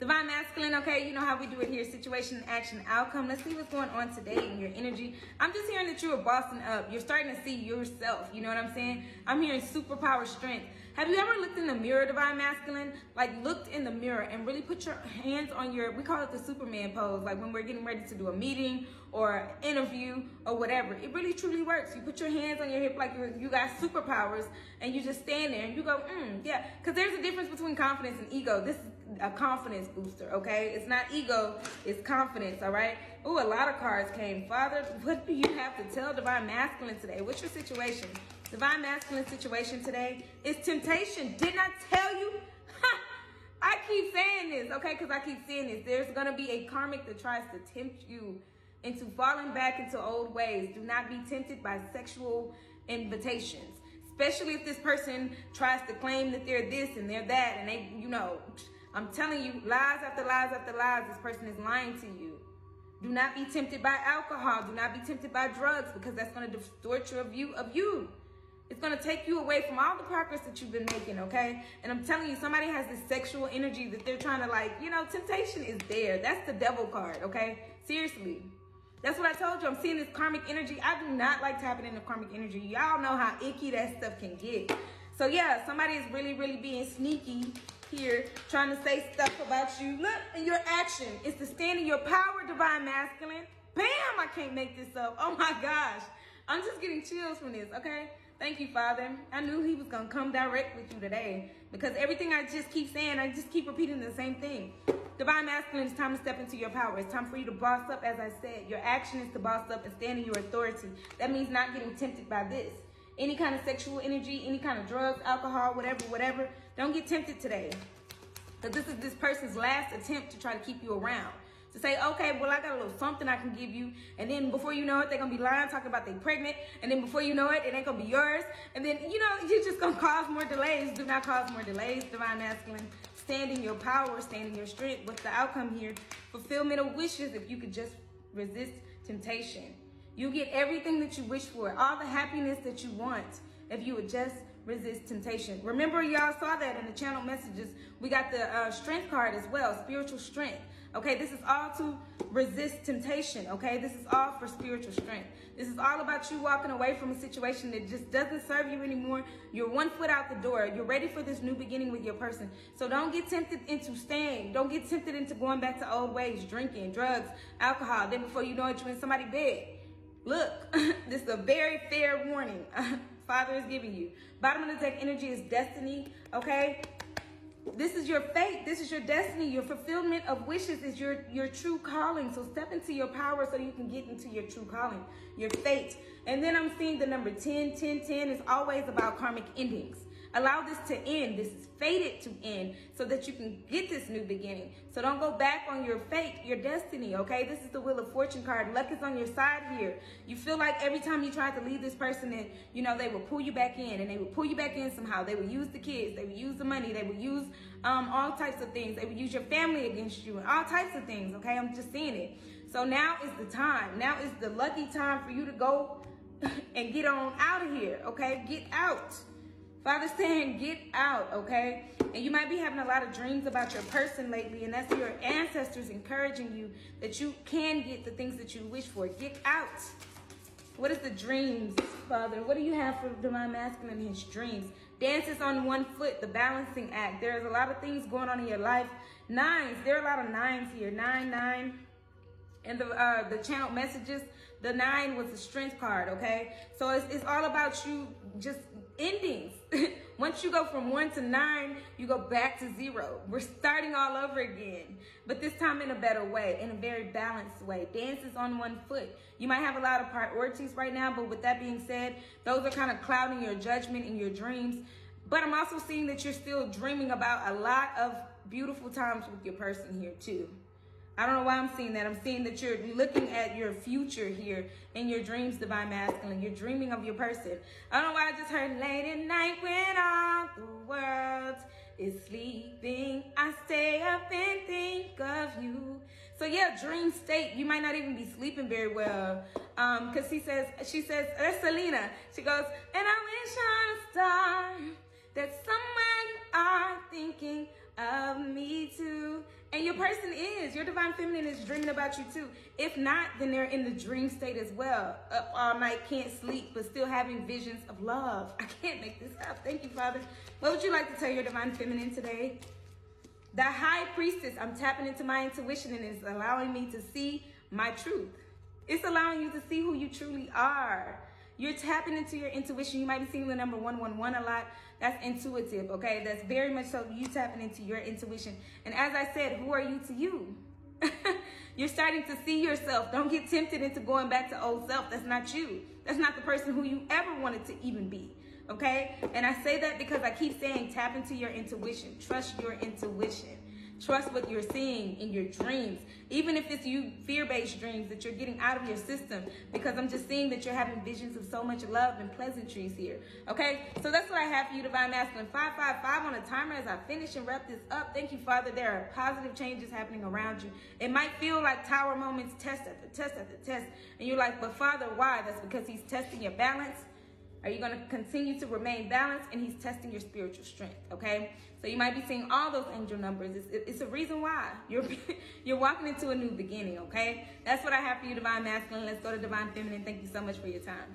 Divine Masculine, okay, you know how we do it here situation, action, outcome. Let's see what's going on today in your energy. I'm just hearing that you are bossing up. You're starting to see yourself. You know what I'm saying? I'm hearing superpower strength. Have you ever looked in the mirror, Divine Masculine? Like looked in the mirror and really put your hands on your, we call it the Superman pose, like when we're getting ready to do a meeting or interview or whatever. It really truly works. You put your hands on your hip like you got superpowers and you just stand there and you go, mm, yeah. Because there's a difference between confidence and ego. This is a confidence booster, okay? It's not ego, it's confidence, all right? Ooh, a lot of cards came. Father, what do you have to tell Divine Masculine today? What's your situation? Divine Masculine situation today is temptation. Didn't I tell you? I keep saying this, okay? Because I keep saying this. There's going to be a karmic that tries to tempt you into falling back into old ways. Do not be tempted by sexual invitations. Especially if this person tries to claim that they're this and they're that and they, you know, I'm telling you, lies after lies after lies, this person is lying to you. Do not be tempted by alcohol. Do not be tempted by drugs because that's going to distort your view of you. It's going to take you away from all the progress that you've been making, okay? And I'm telling you, somebody has this sexual energy that they're trying to like, you know, temptation is there. That's the devil card, okay? Seriously. That's what I told you. I'm seeing this karmic energy. I do not like tapping into karmic energy. Y'all know how icky that stuff can get. So yeah, somebody is really, really being sneaky here trying to say stuff about you. Look, in your action is to stand in your power, divine masculine. Bam! I can't make this up. Oh my gosh. I'm just getting chills from this, okay? Thank you, Father. I knew he was going to come direct with you today because everything I just keep saying, I just keep repeating the same thing. Divine Masculine, it's time to step into your power. It's time for you to boss up, as I said. Your action is to boss up and stand in your authority. That means not getting tempted by this any kind of sexual energy, any kind of drugs, alcohol, whatever, whatever. Don't get tempted today. Because this is this person's last attempt to try to keep you around. To say, okay, well, I got a little something I can give you. And then before you know it, they're going to be lying, talking about they're pregnant. And then before you know it, it ain't going to be yours. And then, you know, you're just going to cause more delays. Do not cause more delays, Divine Masculine. Stand in your power, stand in your strength. What's the outcome here? Fulfillment of wishes if you could just resist temptation. You get everything that you wish for, all the happiness that you want if you would just resist temptation. Remember, y'all saw that in the channel messages. We got the uh, strength card as well, spiritual strength. Okay, this is all to resist temptation. Okay, this is all for spiritual strength. This is all about you walking away from a situation that just doesn't serve you anymore. You're one foot out the door. You're ready for this new beginning with your person. So don't get tempted into staying. Don't get tempted into going back to old ways, drinking, drugs, alcohol. Then before you know it, you're in somebody's bed. Look, this is a very fair warning Father is giving you. Bottom of the deck energy is destiny, okay? This is your fate. This is your destiny. Your fulfillment of wishes is your, your true calling. So step into your power so you can get into your true calling, your fate. And then I'm seeing the number 10. 10, 10 is always about karmic endings. Allow this to end. This is fated to end so that you can get this new beginning. So don't go back on your fate, your destiny, okay? This is the Wheel of Fortune card. Luck is on your side here. You feel like every time you try to leave this person and, you know, they will pull you back in and they will pull you back in somehow. They will use the kids. They will use the money. They will use um, all types of things. They will use your family against you and all types of things, okay? I'm just seeing it. So now is the time. Now is the lucky time for you to go and get on out of here, okay? Get out. Father's saying, get out, okay? And you might be having a lot of dreams about your person lately, and that's your ancestors encouraging you that you can get the things that you wish for. Get out. What is the dreams, Father? What do you have for Divine Masculine in his dreams? Dances on one foot, the balancing act. There's a lot of things going on in your life. Nines, there are a lot of nines here. Nine, nine. And the uh, the channel messages, the nine was the strength card, okay? So it's, it's all about you just endings. Once you go from one to nine, you go back to zero. We're starting all over again, but this time in a better way, in a very balanced way. Dance is on one foot. You might have a lot of priorities right now, but with that being said, those are kind of clouding your judgment and your dreams. But I'm also seeing that you're still dreaming about a lot of beautiful times with your person here too. I don't know why I'm seeing that. I'm seeing that you're looking at your future here in your dreams, divine masculine. You're dreaming of your person. I don't know why I just heard late at night when all the world is sleeping. I stay up and think of you. So yeah, dream state. You might not even be sleeping very well. Um, cause he says, she says, that's Selena. She goes, and I wish on a star that somewhere you are thinking of me too. And your person is. Your divine feminine is dreaming about you too. If not, then they're in the dream state as well. Up all night, can't sleep, but still having visions of love. I can't make this up. Thank you, Father. What would you like to tell your divine feminine today? The high priestess, I'm tapping into my intuition and it's allowing me to see my truth. It's allowing you to see who you truly are. You're tapping into your intuition. You might be seeing the number 111 a lot. That's intuitive, okay? That's very much so you tapping into your intuition. And as I said, who are you to you? You're starting to see yourself. Don't get tempted into going back to old self. That's not you. That's not the person who you ever wanted to even be. Okay? And I say that because I keep saying tap into your intuition. Trust your intuition. Trust what you're seeing in your dreams, even if it's you fear-based dreams that you're getting out of your system. Because I'm just seeing that you're having visions of so much love and pleasantries here. Okay, so that's what I have for you, Divine Masculine. Five, five, five on a timer as I finish and wrap this up. Thank you, Father. There are positive changes happening around you. It might feel like tower moments, test after test after test, and you're like, "But Father, why?" That's because He's testing your balance. Are you going to continue to remain balanced? And he's testing your spiritual strength, okay? So you might be seeing all those angel numbers. It's, it's a reason why. You're, you're walking into a new beginning, okay? That's what I have for you, Divine Masculine. Let's go to Divine Feminine. Thank you so much for your time.